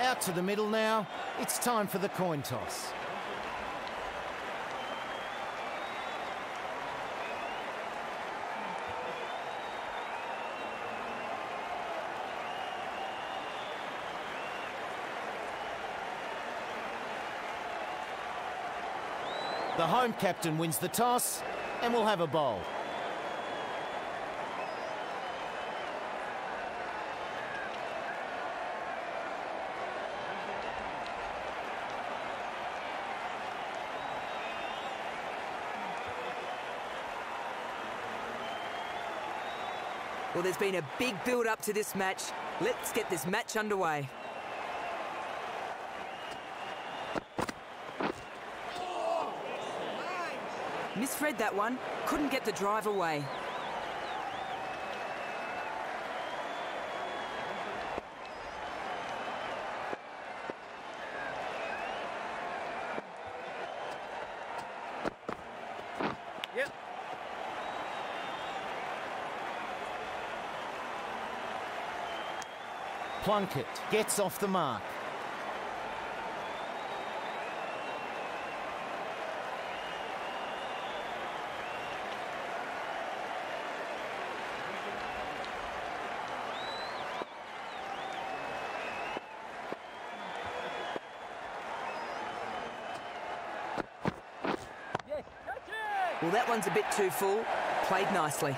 Out to the middle now. It's time for the coin toss. The home captain wins the toss and will have a bowl. Well, there's been a big build-up to this match. Let's get this match underway. Misread that one. Couldn't get the drive away. Plunkett gets off the mark. Well, that one's a bit too full. Played nicely.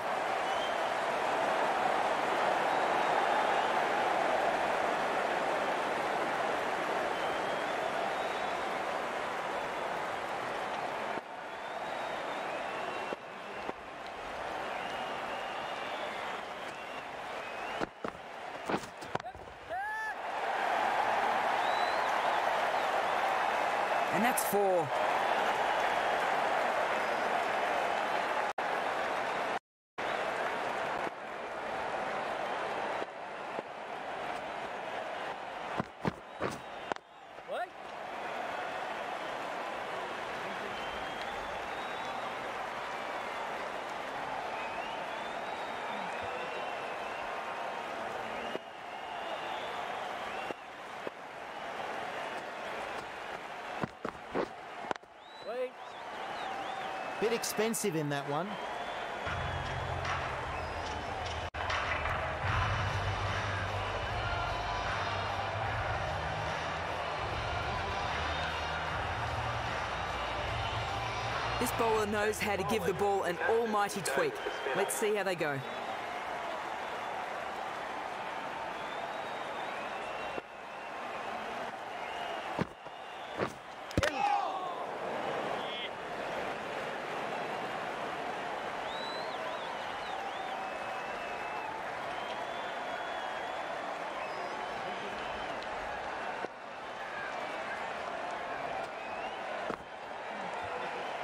That's four. Bit expensive in that one. This bowler knows how to give the ball an almighty tweak. Let's see how they go.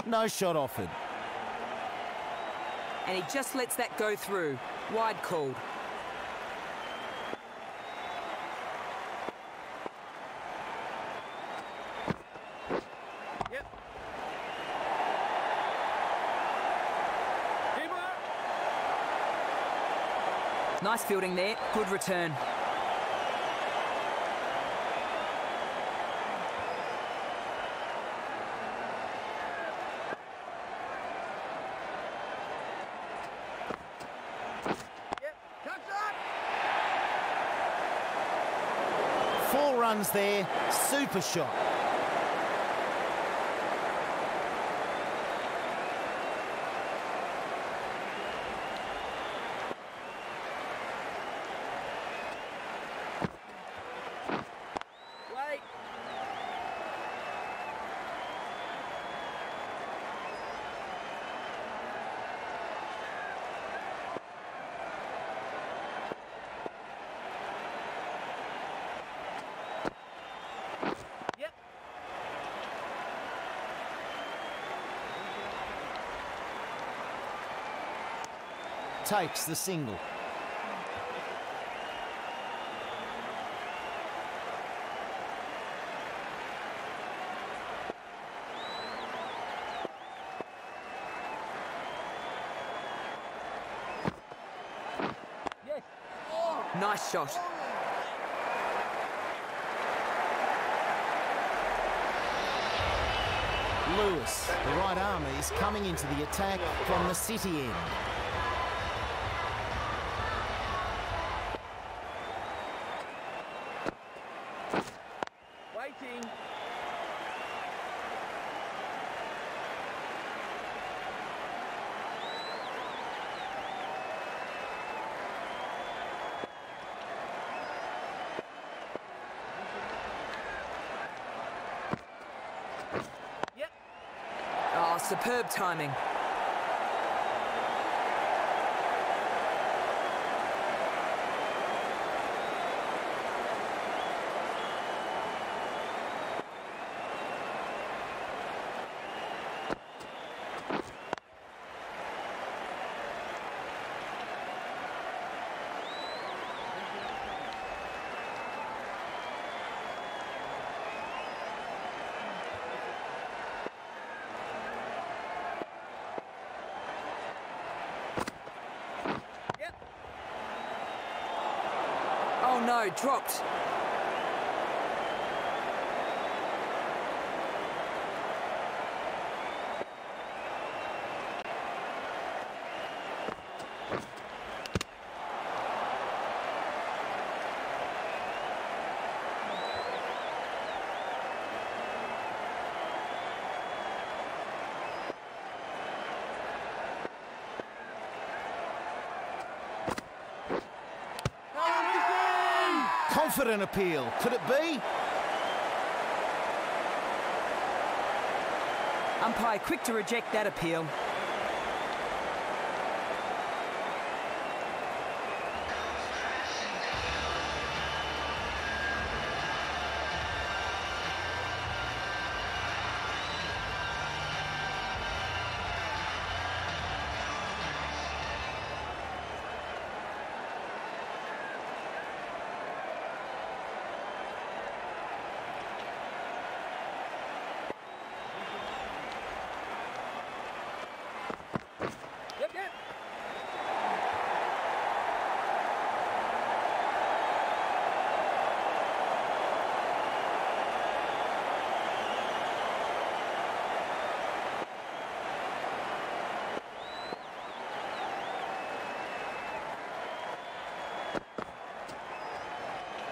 No shot offered. And he just lets that go through. Wide called. Nice fielding there. Good return. There. Super shot. takes the single. Nice shot. Lewis, the right arm, is coming into the attack from the city end. Yep. Oh, ah, superb timing. Dropped. Confident appeal. Could it be? Umpire quick to reject that appeal.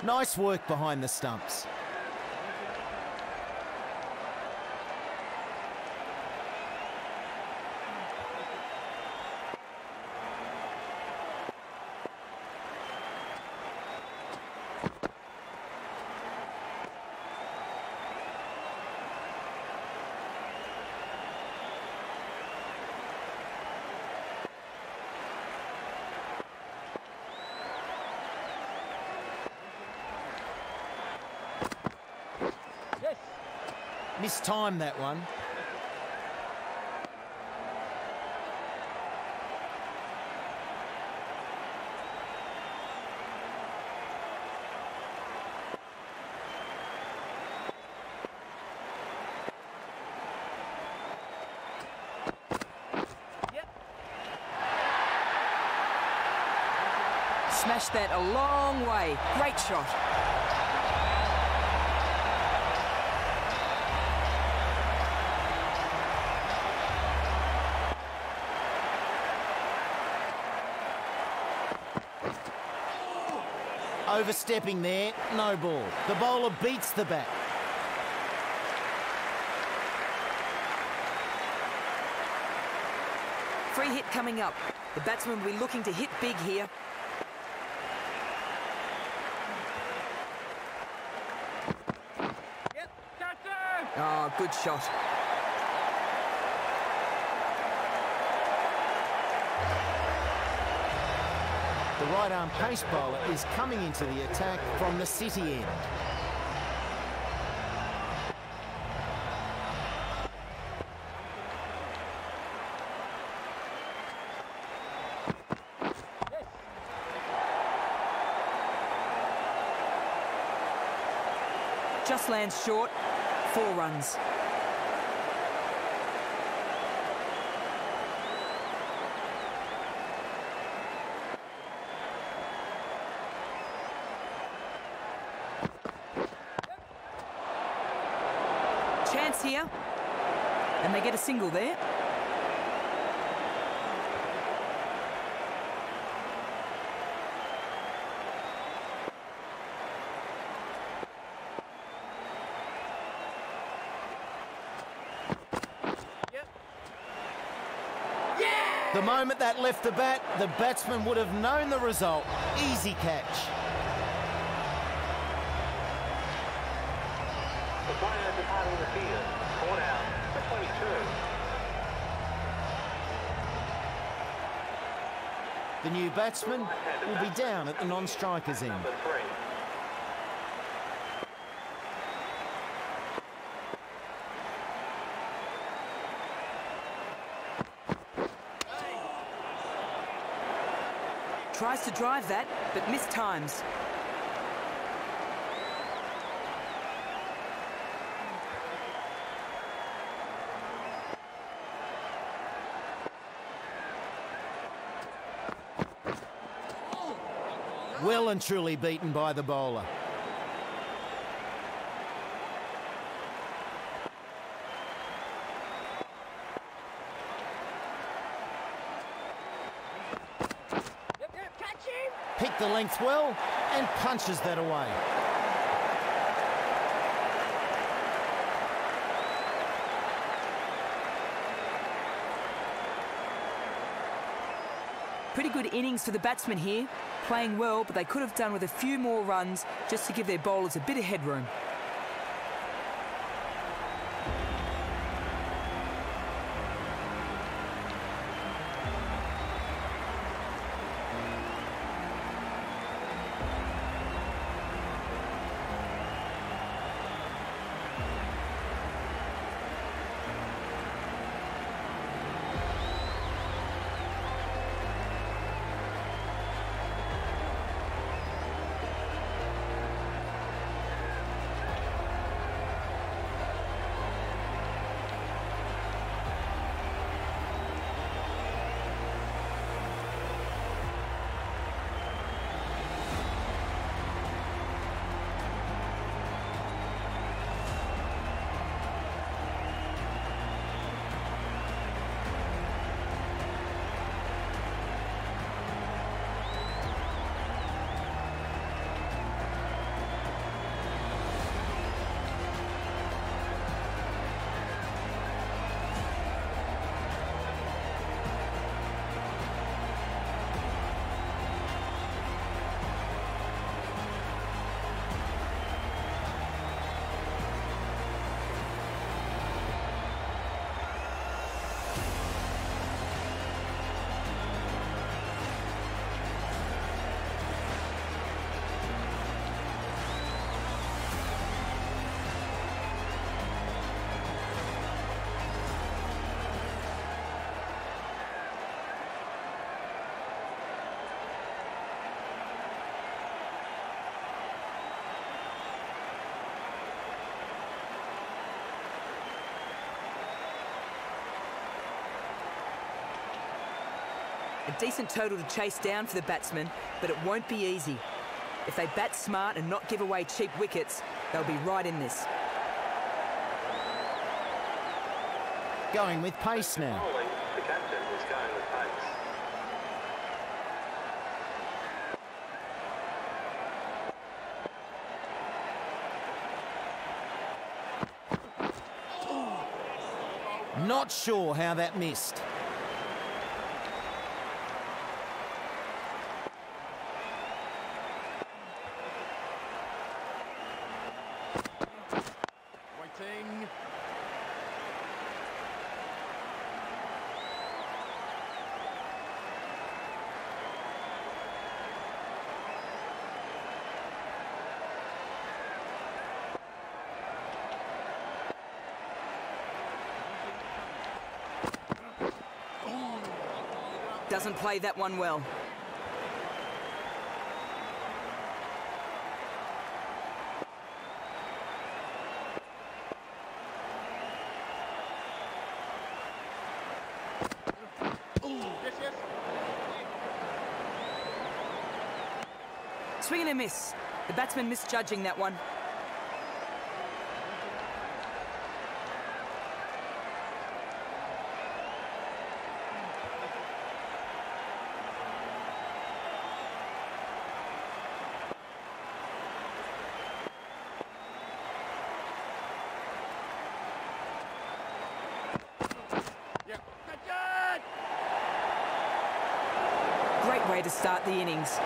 Nice work behind the stumps. Yes. Mistimed that one. Smashed that a long way. Great shot. Overstepping there, no ball. The bowler beats the bat. Free hit coming up. The batsman will be looking to hit big here. Yep, catcher! Oh, good shot. The right arm pace bowler is coming into the attack from the city end. Just lands short. Four runs. Chance here. And they get a single there. The moment that left the bat, the batsman would have known the result. Easy catch. The player departing the field, The new batsman will be down at the non-striker's end. Tries to drive that, but missed Well and truly beaten by the bowler. Picked the length well and punches that away. Pretty good innings for the batsmen here. Playing well, but they could have done with a few more runs just to give their bowlers a bit of headroom. A decent total to chase down for the batsmen, but it won't be easy. If they bat smart and not give away cheap wickets, they'll be right in this. Going with pace now. Not sure how that missed. Doesn't play that one well. Swing and a miss. The batsman misjudging that one. Great way to start the innings.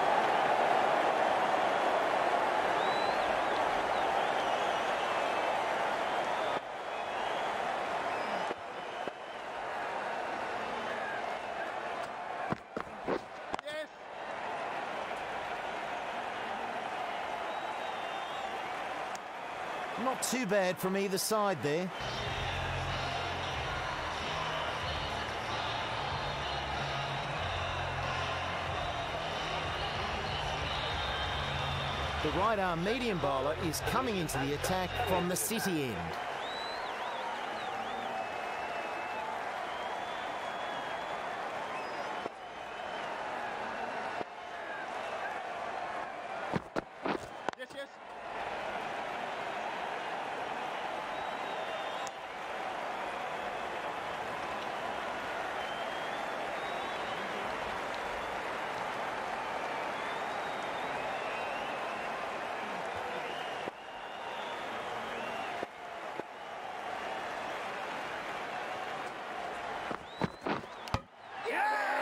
Not too bad from either side there. The right arm medium bowler is coming into the attack from the city end. Yes, yes.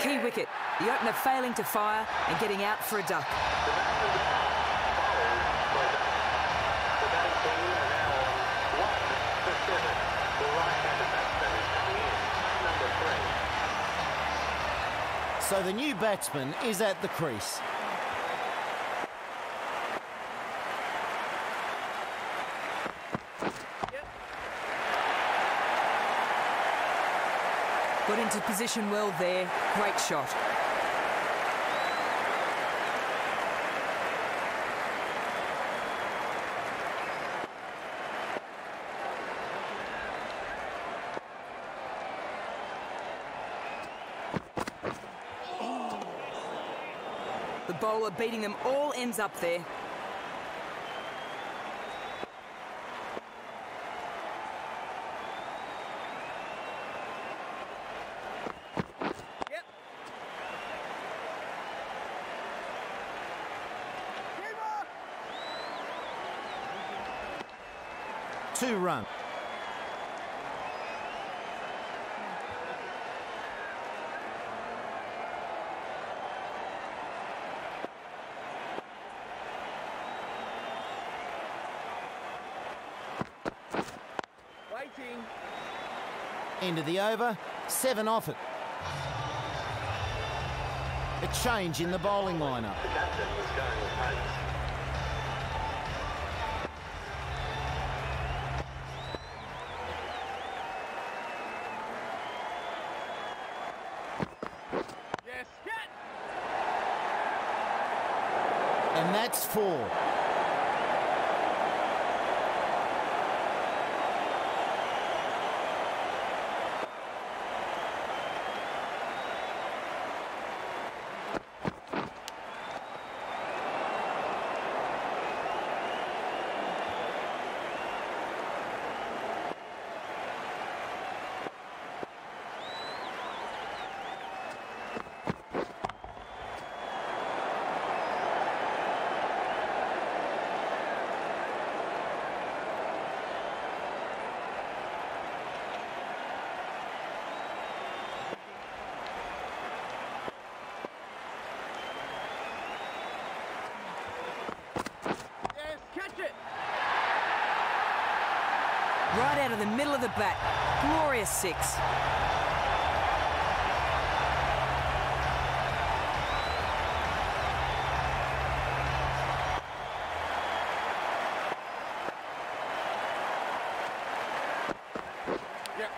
Key wicket. The opener failing to fire and getting out for a duck. The batsman departs, bowled for a duck. The batting team are now on one for seven. The right-handed batsman is coming in, number three. So the new batsman is at the crease. Got into position well there. Great shot. Beating them all ends up there. Two run. Of the over. Seven off it. A change in the bowling lineup. The captain was going with pace. Yes. Hit. And that's four. Yes. Catch it. Right out of the middle of the bat. Glorious six. Yep.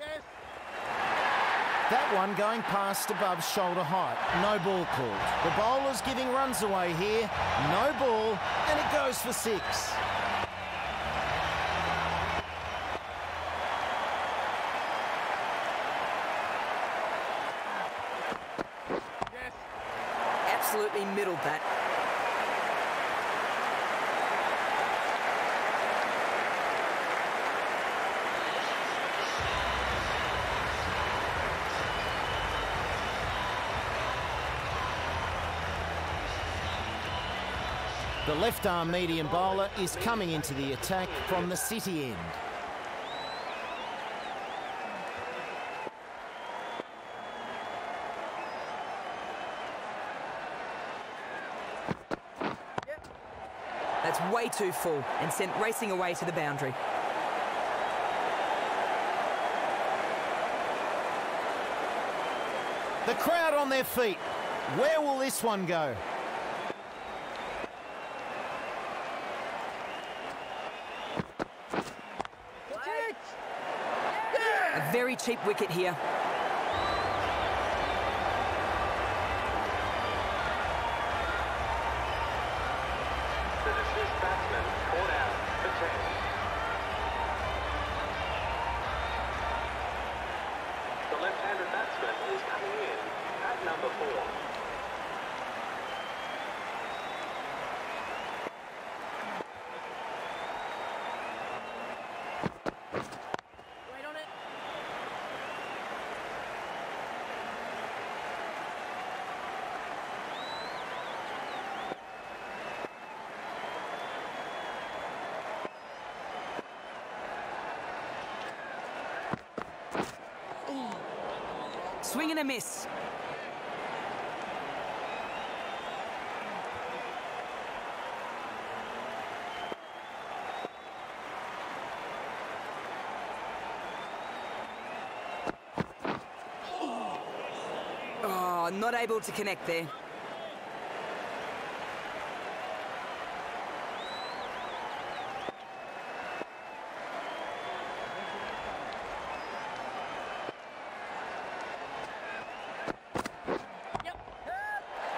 Yes. That one going past above shoulder height. No ball called. The bowler's giving runs away here. No ball, and it goes for six. Yes. Absolutely middled that. The left arm medium bowler is coming into the attack from the city end. That's way too full and sent racing away to the boundary. The crowd on their feet. Where will this one go? A very cheap wicket here. The dismissed batsman caught out for 10. The left-handed batsman is coming in at number four. Wait on it. Swing and a miss. Oh, not able to connect there.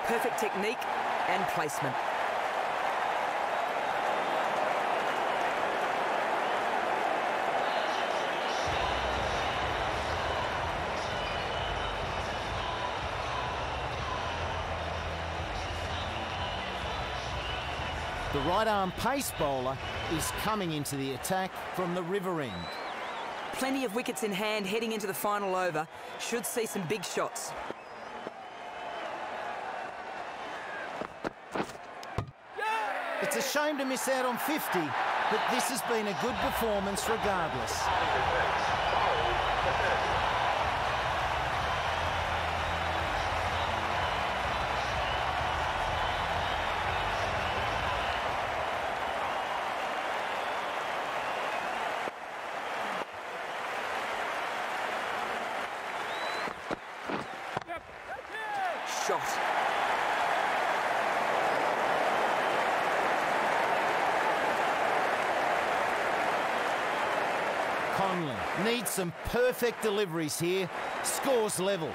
Perfect technique and placement. The right arm pace bowler is coming into the attack from the river end. Plenty of wickets in hand heading into the final over. Should see some big shots. It's a shame to miss out on 50, but this has been a good performance regardless. Shot. Conley needs some perfect deliveries here. Scores level.